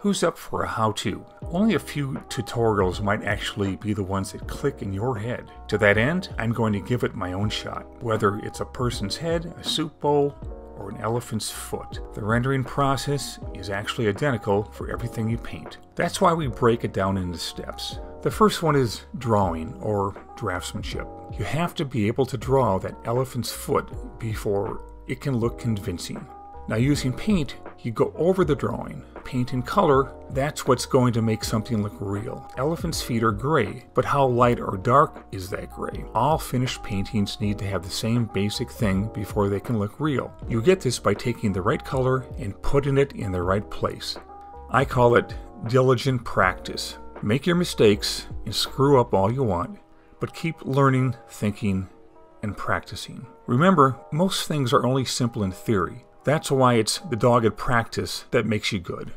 Who's up for a how-to? Only a few tutorials might actually be the ones that click in your head. To that end, I'm going to give it my own shot, whether it's a person's head, a soup bowl, or an elephant's foot. The rendering process is actually identical for everything you paint. That's why we break it down into steps. The first one is drawing, or draftsmanship. You have to be able to draw that elephant's foot before it can look convincing. Now using paint, you go over the drawing. Paint in color, that's what's going to make something look real. Elephant's feet are gray, but how light or dark is that gray? All finished paintings need to have the same basic thing before they can look real. You get this by taking the right color and putting it in the right place. I call it diligent practice. Make your mistakes and screw up all you want, but keep learning, thinking, and practicing. Remember, most things are only simple in theory. That's why it's the dogged practice that makes you good.